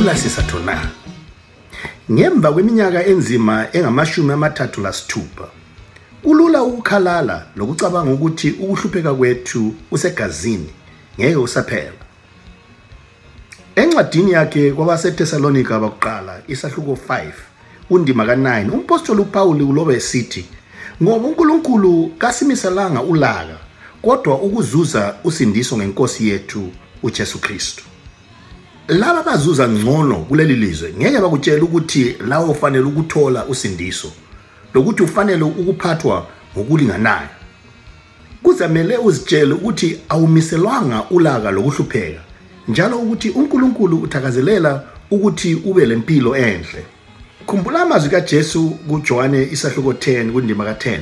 akula sizathu na? Ngemva kweminyaka enzima engamashumi amathathu lasithupha kulula ukukhalala lokucabanga ukuthi ukuhlupheka kwethu usegazini ngeke usaphela encwadini yakhe kwabaseThesalonika abakuqala isahluko 5 undima ka9 umpostoli uPaul ulobe esithi ngoba uNkulunkulu kasimiselanga ulaka kodwa ukuzuza usindiso ngenkosi yethu uJesu Kristu laba bazuza ngcono kuleli lizwe ngeke bakutshela ukuthi lawo ufanele ukuthola usindiso lokuthi ufanele ukuphathwa ngokulinganayo. Kuzamele uzitshele ukuthi awumiselwanga ulaka lokuhlupheka njalo ukuthi uNkulunkulu uthakazelela ukuthi ube lempilo enhle. Khumbula amazwi kaJesu kuJohane isahluko 10 kundima ka10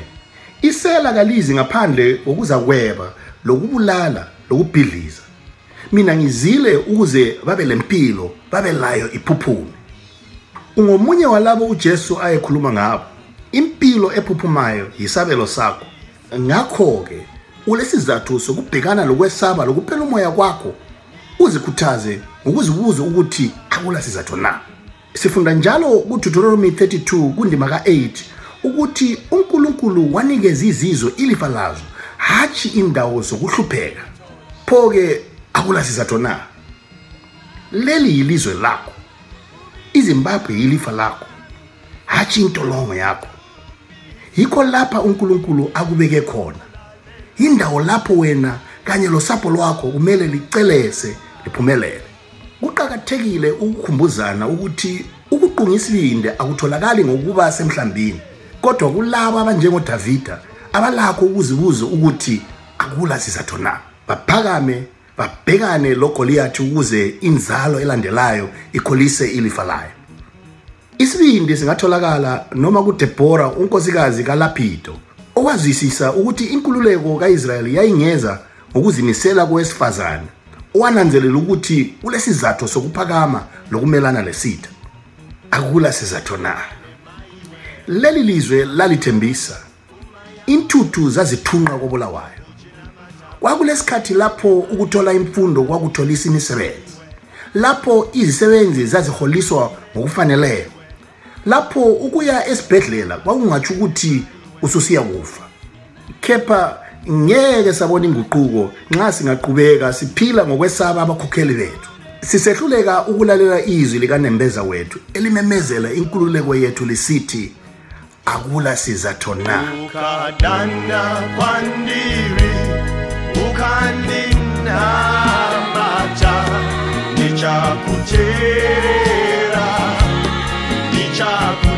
isela kalizi ngaphandle kokuzakweba lokubulala lokubhidliza. Mina ngizile ukuze babe lempilo babe layo iphuphume ungomunye walabo uJesu ayekhuluma ngabo impilo ephuphumayo yisabelo sakho. Ngakho ke ulesizathu sokubhekana lokwesaba lokuphela umoya kwakho uzikhuthaze ngokuzibuza ukuthi akula sizathu na. Sifunda njalo kuDeuteronomy 32 kundima ka8 ukuthi uNkulunkulu wanikeza izizwe ilifa lazo hathi indawo zokuhlupheka. Pho ke akula sizathu na? Leli yilizwe lakho. Izimbabwe yilifa lakho. Hathi intolongo yakho. Yikho lapha uNkulunkulu akubeke khona. Indawo lapho wena kanye losapho lwakho kumele licelese liphumelele. Kuqakathekile ukukhumbuzana ukuthi ukuqunga isibinde akutholakali ngokuba semhlambini kodwa kulabo abanjengoDavida abalakho ukuzibuza ukuthi akula sizathu na? Baphakame babhekane loGoliath ukuze inzalo elandelayo ikholise ilifa layo. Isibindi singatholakala noma kuDebora unkosikazi kaLapido okwazisisa ukuthi inkululeko kaIsrayeli yayingeza ngokuzimisela kowesifazane owananzelela ukuthi kulesizathu sokuphakama lokumelana lesitha akula sizathu na? Leli lizwe lalithembisa intuthu zazithunqa kobulawayo. Kwakulesikhathi lapho ukuthola imfundo kwakutholisa imisebenzi lapho izisebenzi zaziholiswa ngokufaneleyo lapho ukuya esibhedlela kwakungatsho ukuthi ususiya kufa. Kepha ngeke sabona inguquko nxa singaqhubeka siphila ngokwesaba abakhokheli bethu. Sisehluleka ukulalela izwi likanembeza wethu elimemezela inkululeko yethu lisithi akula sizathu na? ukaninamacha nichakucherera nichaku